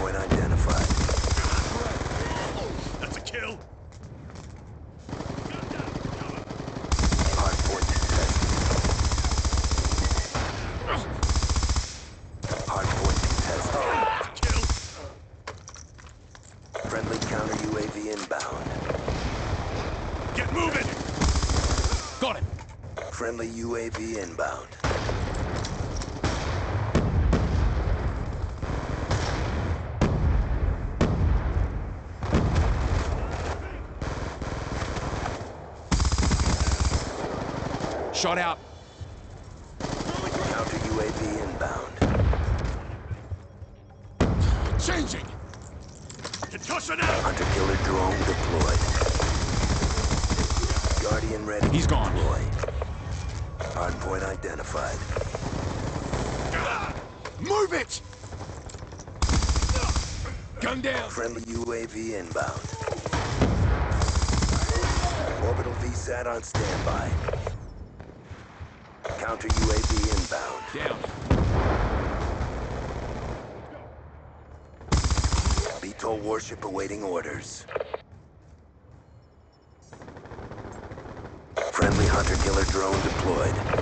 Hardpoint identified. That's a kill. Hardpoint contested. Hardpoint contested. Kill. Friendly counter UAV inbound. Get moving. Got him. Friendly UAV inbound. Shot out. Counter UAV inbound. Changing. Concussion out. Hunter killer drone deployed. Guardian ready. He's gone. Deploy. Hardpoint identified. Move it. Gun down. Friendly UAV inbound. Orbital VSAT on standby. Counter UAV inbound. Down. VTOL warship awaiting orders. Friendly hunter killer drone deployed.